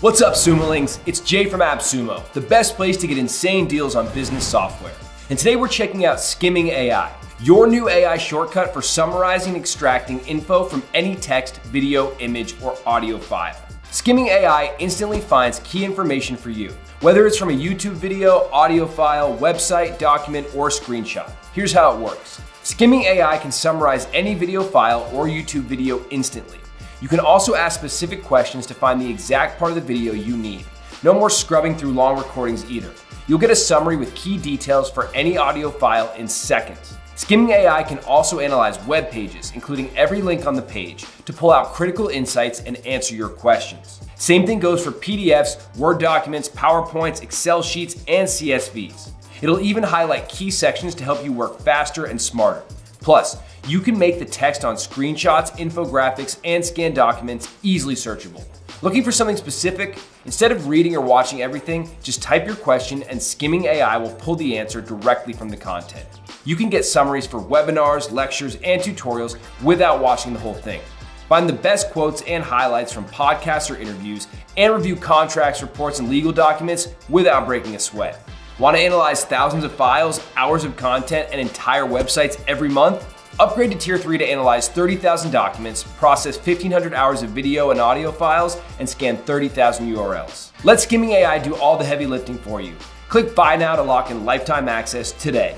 What's up, Sumolings? It's Jay from AppSumo, the best place to get insane deals on business software. And today we're checking out Skimming AI, your new AI shortcut for summarizing and extracting info from any text, video, image, or audio file. Skimming AI instantly finds key information for you, whether it's from a YouTube video, audio file, website, document, or screenshot. Here's how it works. Skimming AI can summarize any video file or YouTube video instantly. You can also ask specific questions to find the exact part of the video you need. No more scrubbing through long recordings either. You'll get a summary with key details for any audio file in seconds. Skimming AI can also analyze web pages, including every link on the page, to pull out critical insights and answer your questions. Same thing goes for PDFs, Word documents, PowerPoints, Excel sheets, and CSVs. It'll even highlight key sections to help you work faster and smarter. Plus, you can make the text on screenshots, infographics, and scanned documents easily searchable. Looking for something specific? Instead of reading or watching everything, just type your question and Skimming AI will pull the answer directly from the content. You can get summaries for webinars, lectures, and tutorials without watching the whole thing. Find the best quotes and highlights from podcasts or interviews, and review contracts, reports, and legal documents without breaking a sweat. Want to analyze thousands of files, hours of content, and entire websites every month? Upgrade to Tier 3 to analyze 30,000 documents, process 1,500 hours of video and audio files, and scan 30,000 URLs. Let Skimming AI do all the heavy lifting for you. Click Buy Now to lock in lifetime access today.